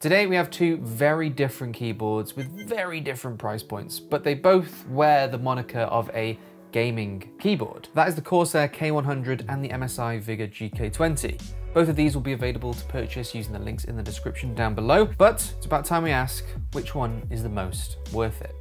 Today we have two very different keyboards with very different price points, but they both wear the moniker of a gaming keyboard. That is the Corsair K100 and the MSI Vigor GK20. Both of these will be available to purchase using the links in the description down below, but it's about time we ask which one is the most worth it.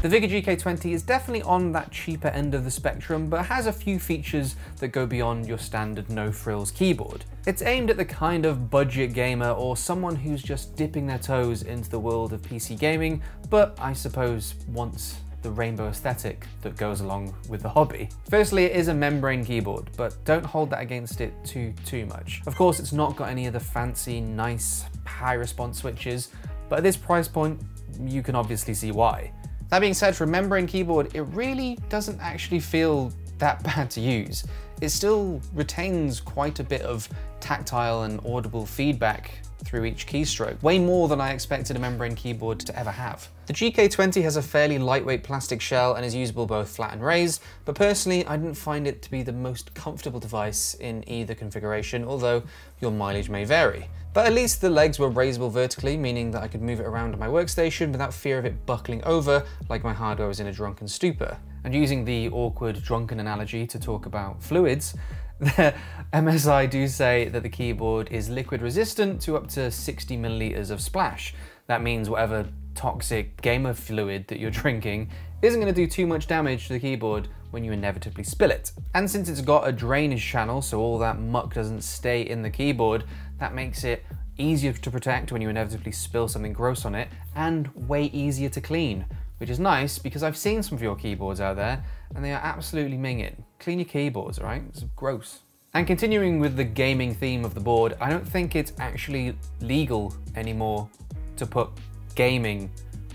The Vigor GK20 is definitely on that cheaper end of the spectrum, but has a few features that go beyond your standard no-frills keyboard. It's aimed at the kind of budget gamer or someone who's just dipping their toes into the world of PC gaming, but I suppose wants the rainbow aesthetic that goes along with the hobby. Firstly, it is a membrane keyboard, but don't hold that against it too, too much. Of course, it's not got any of the fancy, nice, high response switches, but at this price point, you can obviously see why. That being said, for membrane keyboard, it really doesn't actually feel that bad to use. It still retains quite a bit of tactile and audible feedback through each keystroke, way more than I expected a membrane keyboard to ever have. The GK20 has a fairly lightweight plastic shell and is usable both flat and raised, but personally I didn't find it to be the most comfortable device in either configuration, although your mileage may vary. But at least the legs were raisable vertically, meaning that I could move it around my workstation without fear of it buckling over like my hardware was in a drunken stupor. And using the awkward drunken analogy to talk about fluids, MSI do say that the keyboard is liquid resistant to up to 60 milliliters of splash. That means whatever toxic gamer fluid that you're drinking isn't going to do too much damage to the keyboard when you inevitably spill it. And since it's got a drainage channel so all that muck doesn't stay in the keyboard, that makes it easier to protect when you inevitably spill something gross on it and way easier to clean, which is nice because I've seen some of your keyboards out there and they are absolutely minging. Clean your keyboards, right? It's gross. And continuing with the gaming theme of the board, I don't think it's actually legal anymore to put gaming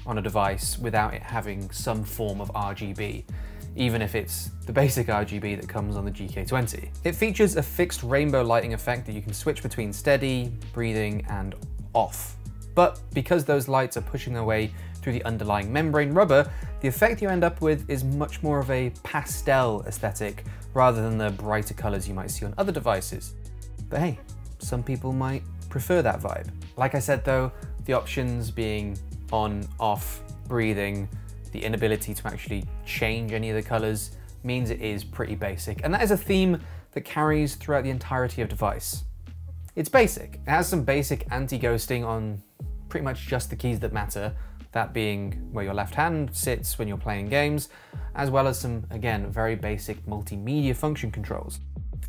on a device without it having some form of RGB even if it's the basic RGB that comes on the GK20. It features a fixed rainbow lighting effect that you can switch between steady, breathing, and off. But because those lights are pushing their way through the underlying membrane rubber, the effect you end up with is much more of a pastel aesthetic rather than the brighter colors you might see on other devices. But hey, some people might prefer that vibe. Like I said though, the options being on, off, breathing, the inability to actually change any of the colors means it is pretty basic. And that is a theme that carries throughout the entirety of device. It's basic. It has some basic anti-ghosting on pretty much just the keys that matter, that being where your left hand sits when you're playing games, as well as some, again, very basic multimedia function controls.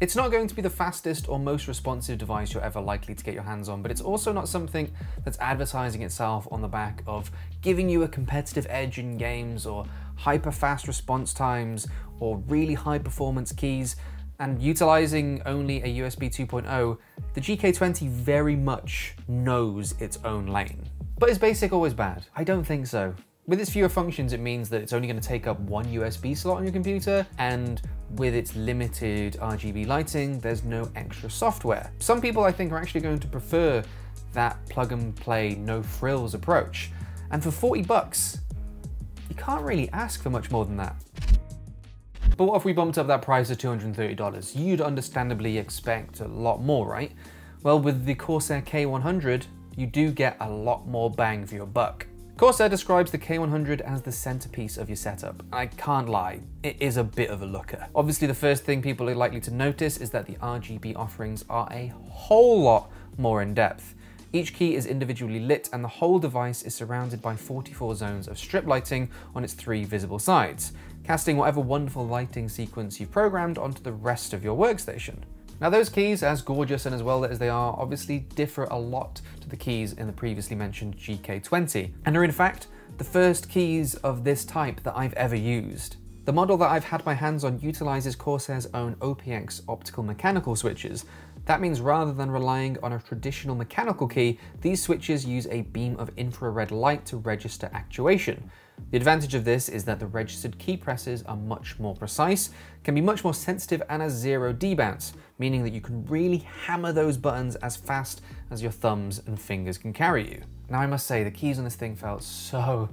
It's not going to be the fastest or most responsive device you're ever likely to get your hands on, but it's also not something that's advertising itself on the back of giving you a competitive edge in games or hyper fast response times or really high performance keys. And utilizing only a USB 2.0, the GK20 very much knows its own lane. But is basic always bad? I don't think so. With its fewer functions, it means that it's only going to take up one USB slot on your computer, and with its limited RGB lighting, there's no extra software. Some people, I think, are actually going to prefer that plug and play, no frills approach. And for 40 bucks, you can't really ask for much more than that. But what if we bumped up that price to $230? You'd understandably expect a lot more, right? Well, with the Corsair K100, you do get a lot more bang for your buck. Corsair describes the K100 as the centerpiece of your setup. I can't lie, it is a bit of a looker. Obviously the first thing people are likely to notice is that the RGB offerings are a whole lot more in depth. Each key is individually lit and the whole device is surrounded by 44 zones of strip lighting on its three visible sides, casting whatever wonderful lighting sequence you've programmed onto the rest of your workstation. Now those keys, as gorgeous and as well lit as they are, obviously differ a lot to the keys in the previously mentioned GK20, and are in fact the first keys of this type that I've ever used. The model that I've had my hands on utilizes Corsair's own OPX optical mechanical switches. That means rather than relying on a traditional mechanical key, these switches use a beam of infrared light to register actuation. The advantage of this is that the registered key presses are much more precise, can be much more sensitive and has zero debounce, meaning that you can really hammer those buttons as fast as your thumbs and fingers can carry you. Now I must say, the keys on this thing felt so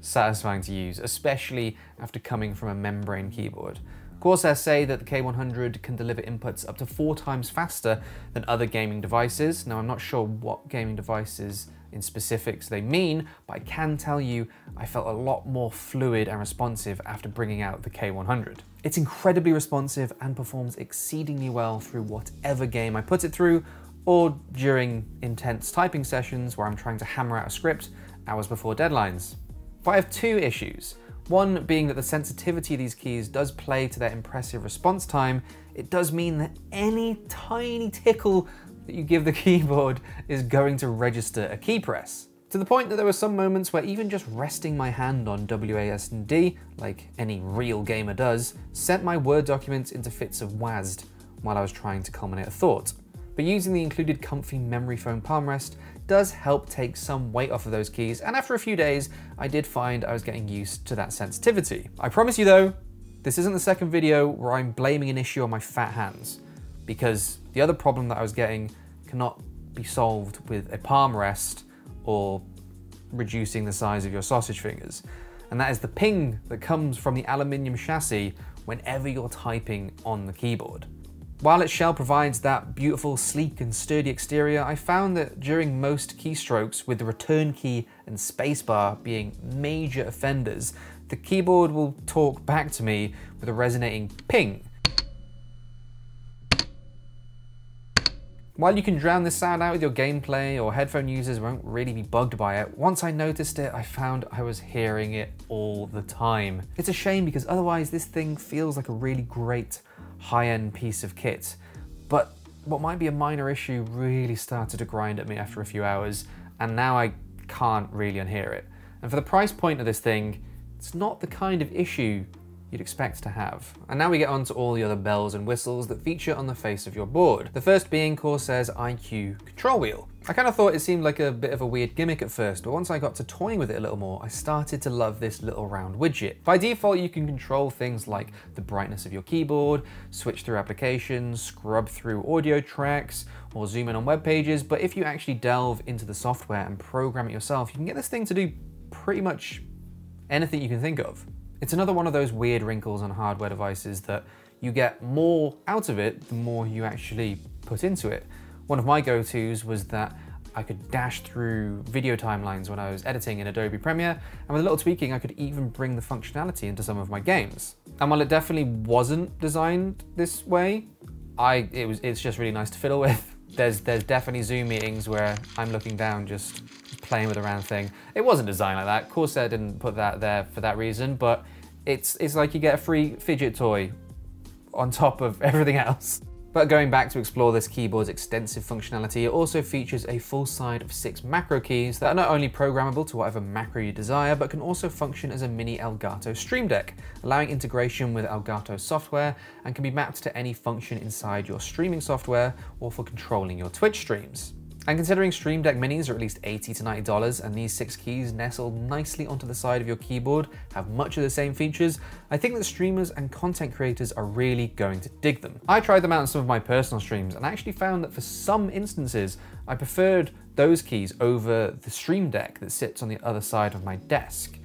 satisfying to use, especially after coming from a membrane keyboard. Corsair say that the K100 can deliver inputs up to four times faster than other gaming devices. Now, I'm not sure what gaming devices in specifics they mean, but I can tell you I felt a lot more fluid and responsive after bringing out the K100. It's incredibly responsive and performs exceedingly well through whatever game I put it through, or during intense typing sessions where I'm trying to hammer out a script hours before deadlines. But I have two issues. One being that the sensitivity of these keys does play to their impressive response time. It does mean that any tiny tickle that you give the keyboard is going to register a key press. To the point that there were some moments where even just resting my hand on WASD, like any real gamer does, sent my Word documents into fits of WASD while I was trying to culminate a thought. But using the included comfy memory foam palm rest does help take some weight off of those keys, and after a few days, I did find I was getting used to that sensitivity. I promise you though, this isn't the second video where I'm blaming an issue on my fat hands, because the other problem that I was getting cannot be solved with a palm rest or reducing the size of your sausage fingers. And that is the ping that comes from the aluminium chassis whenever you're typing on the keyboard. While its shell provides that beautiful, sleek and sturdy exterior, I found that during most keystrokes, with the return key and spacebar being major offenders, the keyboard will talk back to me with a resonating ping. While you can drown this sound out with your gameplay or headphone users won't really be bugged by it, once I noticed it, I found I was hearing it all the time. It's a shame because otherwise this thing feels like a really great high-end piece of kit. But what might be a minor issue really started to grind at me after a few hours, and now I can't really unhear it. And for the price point of this thing, it's not the kind of issue you'd expect to have. And now we get on to all the other bells and whistles that feature on the face of your board. The first being Corsair's iCUE control wheel. I kind of thought it seemed like a bit of a weird gimmick at first, but once I got to toying with it a little more, I started to love this little round widget. By default, you can control things like the brightness of your keyboard, switch through applications, scrub through audio tracks, or zoom in on web pages, but if you actually delve into the software and program it yourself, you can get this thing to do pretty much anything you can think of. It's another one of those weird wrinkles on hardware devices that you get more out of it the more you actually put into it. One of my go-tos was that I could dash through video timelines when I was editing in Adobe Premiere, and with a little tweaking, I could even bring the functionality into some of my games. And while it definitely wasn't designed this way, I it was it's just really nice to fiddle with. There's there's definitely Zoom meetings where I'm looking down just playing with a round thing. It wasn't designed like that. Corsair didn't put that there for that reason, but it's, it's like you get a free fidget toy on top of everything else. But going back to explore this keyboard's extensive functionality, it also features a full side of six macro keys that are not only programmable to whatever macro you desire, but can also function as a mini Elgato Stream Deck, allowing integration with Elgato software and can be mapped to any function inside your streaming software or for controlling your Twitch streams. And considering Stream Deck Minis are at least 80 to $90 and these six keys nestled nicely onto the side of your keyboard have much of the same features, I think that streamers and content creators are really going to dig them. I tried them out in some of my personal streams and I actually found that for some instances, I preferred those keys over the Stream Deck that sits on the other side of my desk.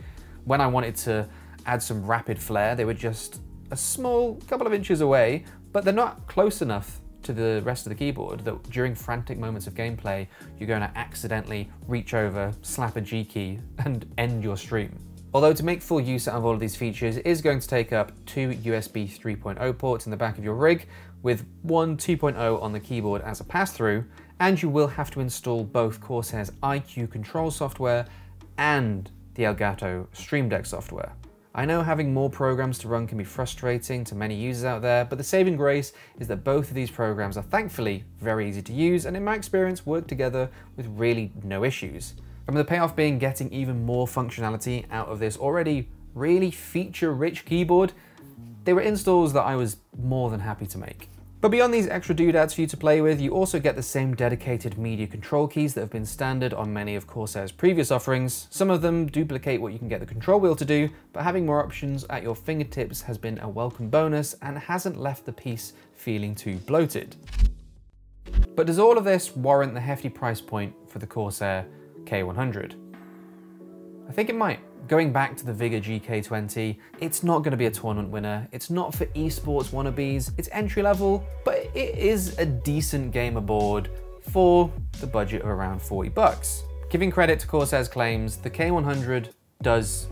When I wanted to add some rapid flair, they were just a small couple of inches away, but they're not close enough to the rest of the keyboard that during frantic moments of gameplay, you're going to accidentally reach over, slap a G key, and end your stream. Although to make full use out of all of these features is going to take up two USB 3.0 ports in the back of your rig, with one 2.0 on the keyboard as a pass-through, and you will have to install both Corsair's iCUE control software and the Elgato Stream Deck software. I know having more programs to run can be frustrating to many users out there, but the saving grace is that both of these programs are thankfully very easy to use and in my experience work together with really no issues. And the payoff being getting even more functionality out of this already really feature-rich keyboard, they were installs that I was more than happy to make. But beyond these extra doodads for you to play with, you also get the same dedicated media control keys that have been standard on many of Corsair's previous offerings. Some of them duplicate what you can get the control wheel to do, but having more options at your fingertips has been a welcome bonus and hasn't left the piece feeling too bloated. But does all of this warrant the hefty price point for the Corsair K100? I think it might. Going back to the Vigor GK20, it's not going to be a tournament winner. It's not for esports wannabes. It's entry level, but it is a decent gamer board for the budget of around 40 bucks. Giving credit to Corsair's claims, the K100 does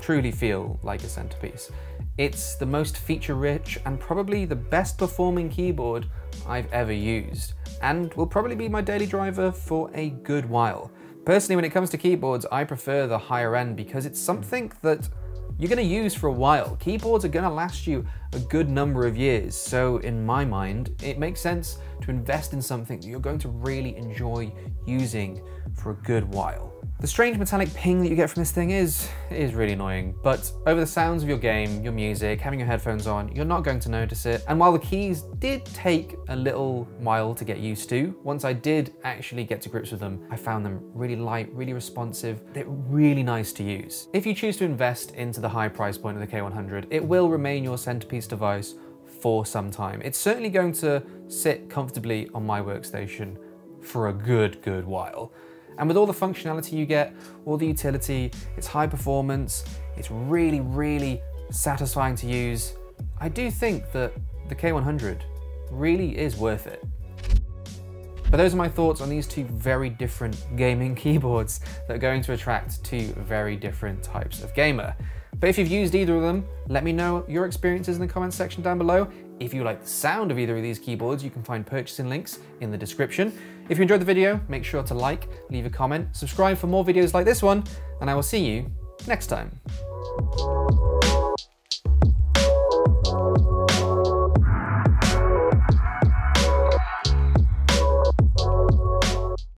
truly feel like a centerpiece. It's the most feature rich and probably the best performing keyboard I've ever used, and will probably be my daily driver for a good while. Personally, when it comes to keyboards, I prefer the higher end because it's something that you're gonna use for a while. Keyboards are gonna last you a good number of years, so in my mind, it makes sense to invest in something that you're going to really enjoy using for a good while. The strange metallic ping that you get from this thing is, is really annoying, but over the sounds of your game, your music, having your headphones on, you're not going to notice it. And while the keys did take a little while to get used to, once I did actually get to grips with them, I found them really light, really responsive. They're really nice to use. If you choose to invest into the high price point of the K100, it will remain your centerpiece device for some time. It's certainly going to sit comfortably on my workstation for a good, good while. And with all the functionality you get, all the utility, it's high performance, it's really, really satisfying to use, I do think that the K100 really is worth it. But those are my thoughts on these two very different gaming keyboards that are going to attract two very different types of gamer. But if you've used either of them, let me know your experiences in the comments section down below. If you like the sound of either of these keyboards, you can find purchasing links in the description. If you enjoyed the video, make sure to like, leave a comment, subscribe for more videos like this one, and I will see you next time.